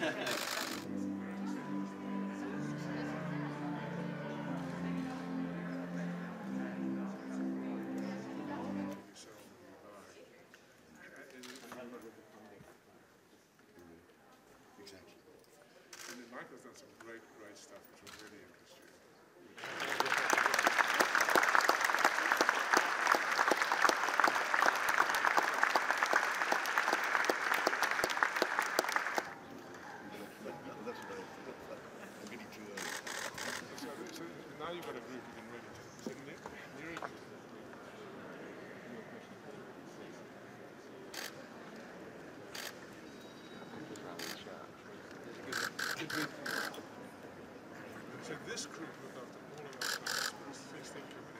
Exactly. And then Michael's done some great, great stuff, which will really interest you. Now you've got a group you can really take. So Nick, Neri can So this group looked after all of our clients, fixed income and equity.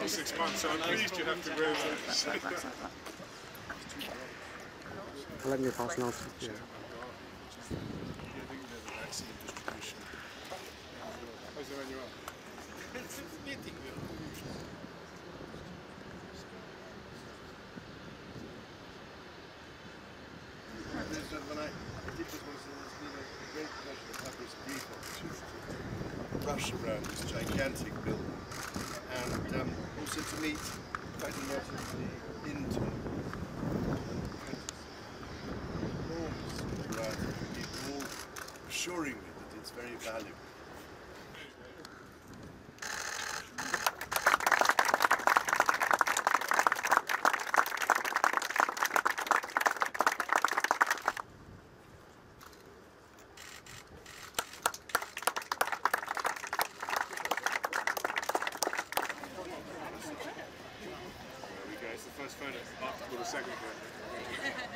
For six months, so I'm pleased you have to realise. I like your house now. Yeah. vaccine the when I, I did just want it's been a great pleasure to have this brief opportunity to rush around this gigantic building and also to meet interns and apprentices. Enormous variety of people assuring me that it's very valuable. First photo. After the second photo.